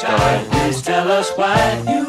sky. Please tell us why You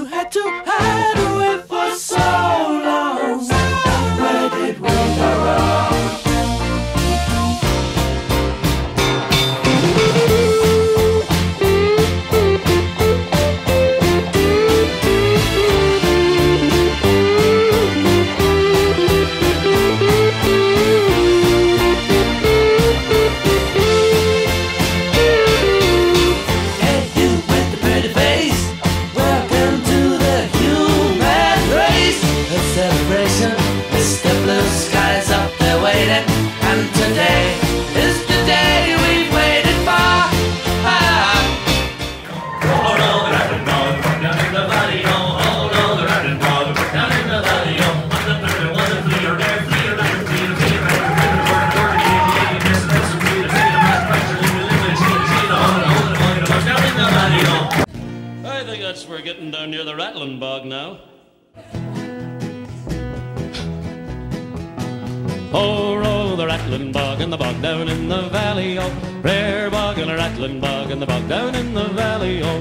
rattling bog and the bog down in the valley, oh. Rare bog and a rattling bog and the bog down in the valley, oh.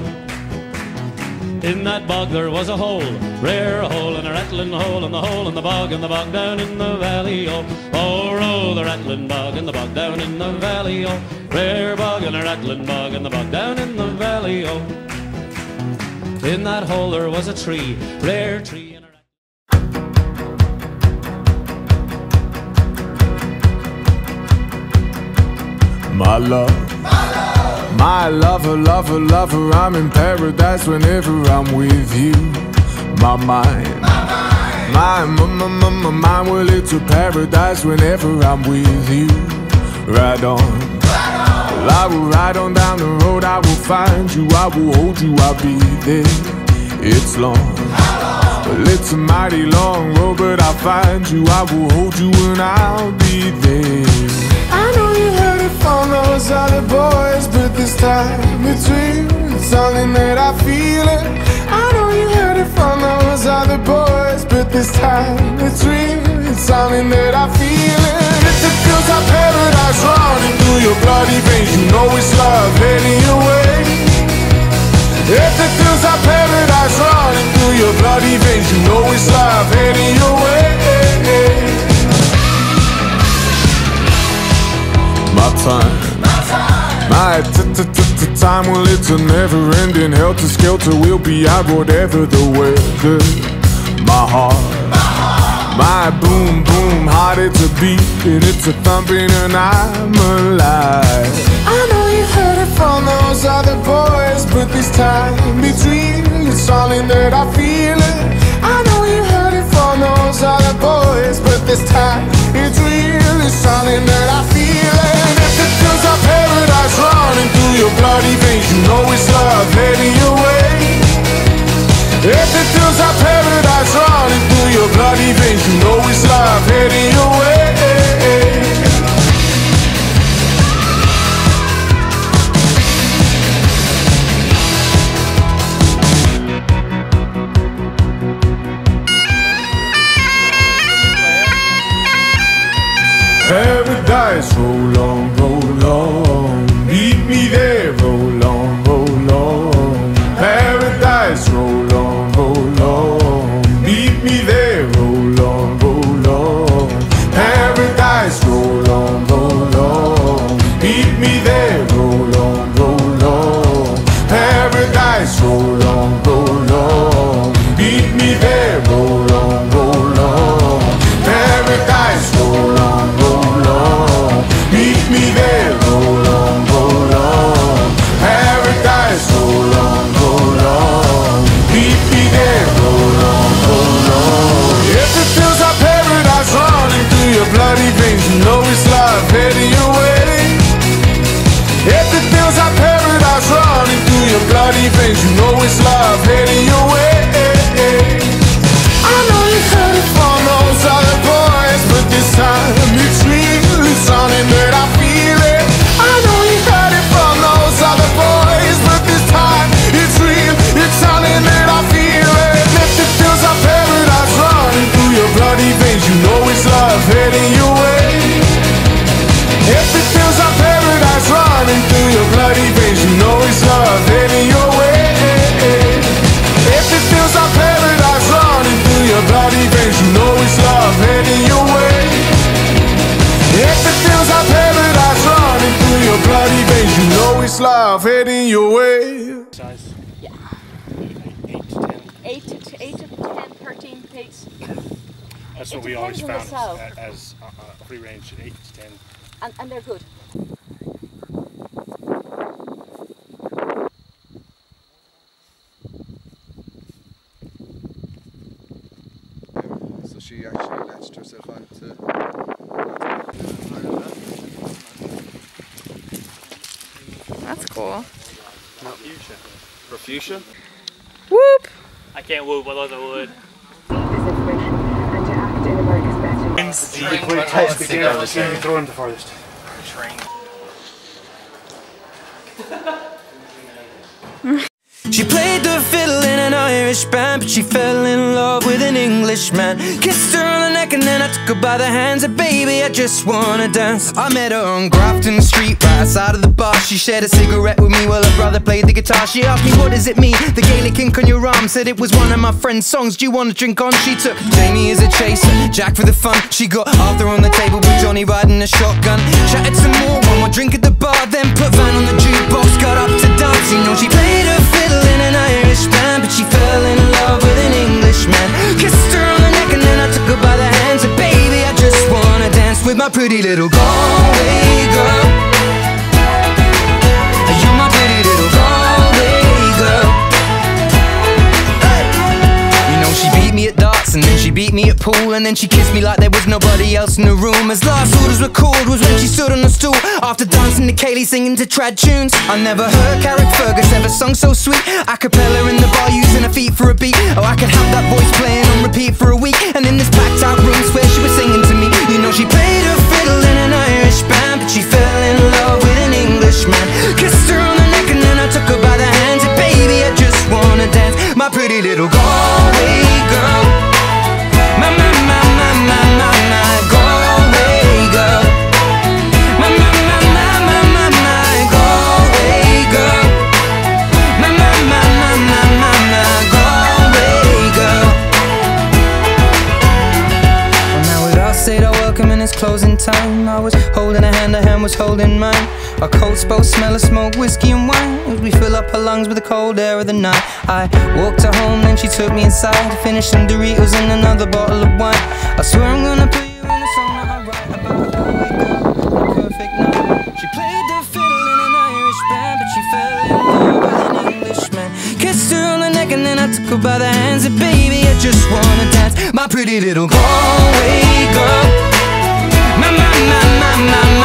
In that bog there was a hole, rare hole and a rattling hole, and the hole in the bog and the bog down in the valley, oh. Oh, roll the rattling bog and the bog down in the valley, oh. Rare bog and a rattling bog and the bog down in the valley, oh. In that hole there was a tree, rare tree. My love. My lover, lover, lover, I'm in paradise whenever I'm with you. My mind. My, my, my, my, my mind, well, it's a paradise whenever I'm with you. Ride on. Well, I will ride on down the road, I will find you, I will hold you, I'll be there. It's long. Well, it's a mighty long road, but I'll find you, I will hold you, and I'll be there. I know you heard from those other boys, but this time it's real. It's something that I feel it. I know you heard it from those other boys, but this time it's real. It's something that I feel it. If it feels like paradise running through your bloody veins, you know it's love heading your way. If it feels like paradise running through your bloody veins, you know it's love heading t-t-t-t-time, well, it's a never ending helter skelter. We'll be out whatever the weather. My heart, my boom boom heart, it's a beat and it's a thumping, and I'm alive. I know you heard it from those other boys, but this time it's real. It's something that I feel it. I know you heard it from those other boys, but this time it's real. It's something that I feel it. Your bloody veins, you know it's love heading your way. If it feels like paradise running through your bloody veins, you know it's love heading your way. Paradise, roll on, roll on. Paradise, roll on, roll on. Meet me there, roll on, roll on. Paradise, roll on, roll on. Meet me there, roll on, roll on. Paradise, roll on, roll on. Meet me there, roll on, roll on. If it feels like paradise running through your bloody veins, you know it's love bloody veins, you know it's love heading your way. What we always depends on the found as, as uh, uh, free range, eight to ten. And, and they're good. So she actually latched herself onto. That's cool. For fuchsia? Whoop! I can't whoop, although I would. Throw him the farthest. She played the fiddle in an Irish band, but she fell in love with an Englishman. Kissed her on the neck and then I by the hands. And baby, I just wanna dance. I met her on Grafton Street, right outside of the bar. She shared a cigarette with me while her brother played the guitar. She asked me, What does it mean? The Gaelic ink on your arm said it was one of my friend's songs. Do you wanna drink on? She took Jamie as a chaser, Jack for the fun. She got Arthur on the table with Johnny riding a shotgun. Chatted some more, one more drink at the bar, then put Van on the jukebox. Got up to dance, you know she played her my pretty little Galway girl. You're my pretty little Galway girl. You know she beat me at darts and then she beat me at pool and then she kissed me like there was nobody else in the room. As last orders were called was when she stood on the stool after dancing to Kaylee singing to trad tunes. I never heard Carrick Fergus ever sung so sweet. A cappella in the bar using her feet for a beat. Oh, I could have that voice playing on repeat for a week. And in this packed out room, little Galway it's closing time. I was holding a hand, her hand was holding mine. Our coats both smell of smoke, whiskey and wine. We fill up her lungs with the cold air of the night. I walked her home, then she took me inside. Finished some Doritos and another bottle of wine. I swear I'm gonna put you in a song that I write about a a perfect night. She played the fiddle in an Irish band, but she fell in love with an Englishman. Kissed her on the neck and then I took her by the hands. And baby, I just wanna dance, my pretty little Galway girl. My, my, my, my,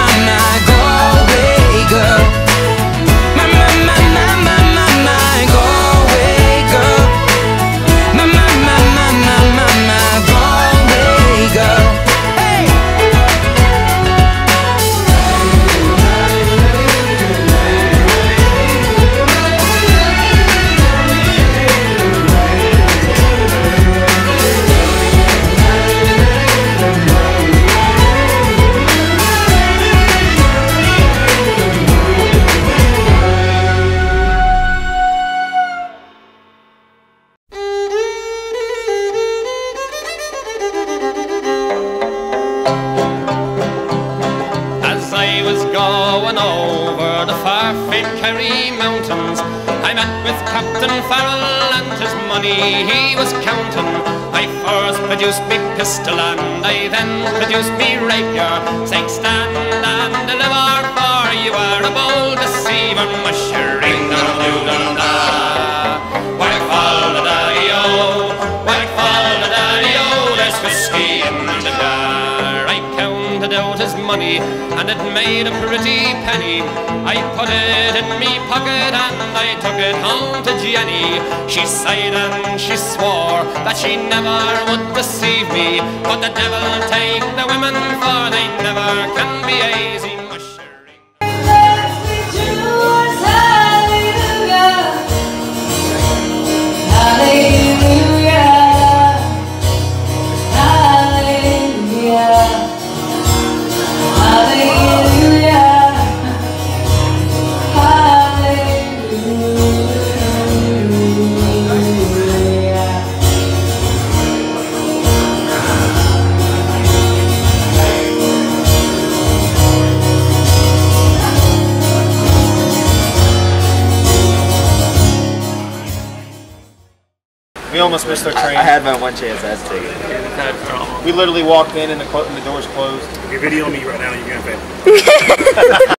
Captain Farrell and his money he was counting. I first produced me pistol and I then produced me rapier, saying stand and deliver, for you are a bold deceiver, mushering out his money and it made a pretty penny. I put it in me pocket and I took it home to Jenny. She sighed and she swore that she never would deceive me. But the devil take the women for they never can be easy. We almost missed our I, train. I had my one chance. I had to take it. we literally walked in and the, clo- and the doors closed. If you're videoing me right now, you're gonna fail.